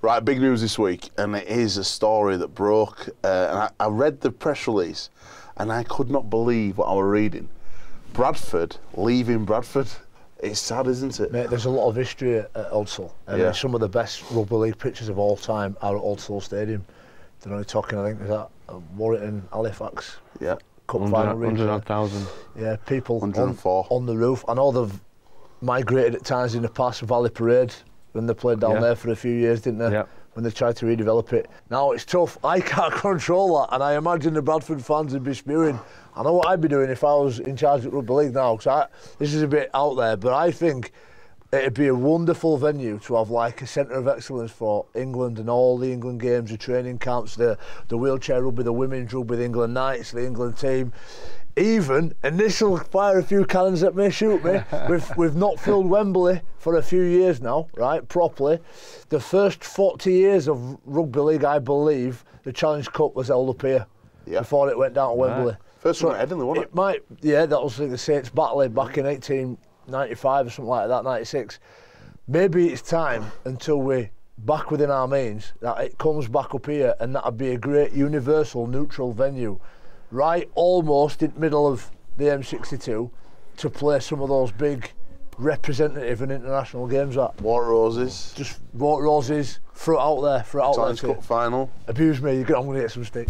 Right, big news this week, and it is a story that broke. Uh, and I, I read the press release, and I could not believe what I was reading. Bradford leaving Bradford. It's sad, isn't it? Mate, there's a lot of history at Odsal, and Yeah. some of the best rugby league pitches of all time are at Odsal Stadium. They're only talking, I think, is that uh, Warrington, Halifax Yeah. Cup 100 final region. 100,000. Yeah, people on, on the roof. I know they've migrated at times in the past Valley Parade when they played down Yeah. there for a few years, didn't they? Yeah. When they tried to redevelop it. Now it's tough. I can't control that, and I imagine the Bradford fans would be spewing. I know what I'd be doing if I was in charge of rugby league now, because this is a bit out there, but I think it'd be a wonderful venue to have like a centre of excellence for England and all the England games, the training camps, the the wheelchair rugby, the women's rugby, the England Knights, the England team. Even, and this will fire a few cannons that may shoot me, we've, we've not filled Wembley for a few years now, right, properly. The first 40 years of rugby league, I believe, the Challenge Cup was held up here Yeah. before it went down to Wembley. First one at Headingley, wasn't it? It might, yeah, that was like the Saints Batley back in 1895 or something like that, 96. Maybe it's time until we back within our means that it comes back up here and that'd be a great universal neutral venue, right almost in the middle of the M62 to play some of those big representative and international games at. Water Roses. Just water roses, throw it out there, throw it out Challenge there. Cup final. Abuse me, I'm going to get some stick.